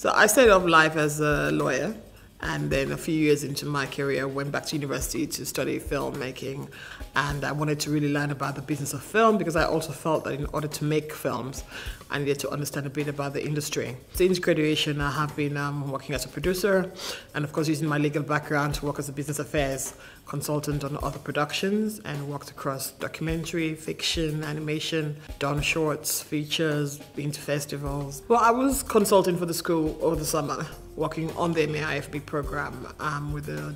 So I started off life as a lawyer. And then a few years into my career, I went back to university to study filmmaking. And I wanted to really learn about the business of film because I also felt that in order to make films, I needed to understand a bit about the industry. Since graduation, I have been um, working as a producer and, of course, using my legal background to work as a business affairs consultant on other productions and worked across documentary, fiction, animation, done shorts, features, been to festivals. Well, I was consulting for the school over the summer working on the MAIFB program um, with the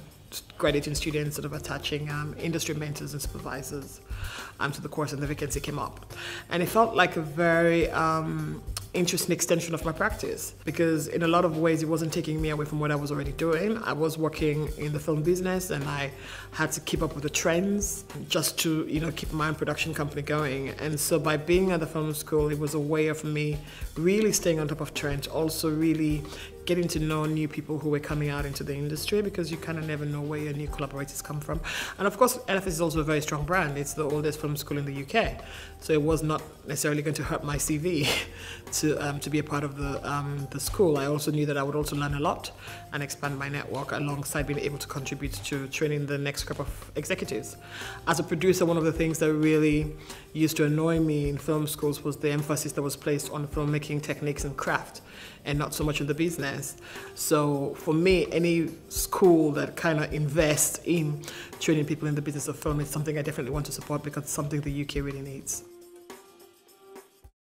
graduating students, sort of attaching um, industry mentors and supervisors um, to the course, and the vacancy came up. And it felt like a very um, interesting extension of my practice because in a lot of ways it wasn't taking me away from what I was already doing. I was working in the film business and I had to keep up with the trends just to, you know, keep my own production company going. And so by being at the film school, it was a way of me really staying on top of trends, also really getting to know new people who were coming out into the industry because you kind of never know where your new collaborators come from. And of course, LFS is also a very strong brand. It's the oldest film school in the UK. So it was not necessarily going to hurt my CV to, um, to be a part of the, um, the school. I also knew that I would also learn a lot and expand my network alongside being able to contribute to training the next group of executives. As a producer, one of the things that really used to annoy me in film schools was the emphasis that was placed on filmmaking techniques and craft and not so much on the business. So for me, any school that kind of invests in training people in the business of film is something I definitely want to support because it's something the UK really needs.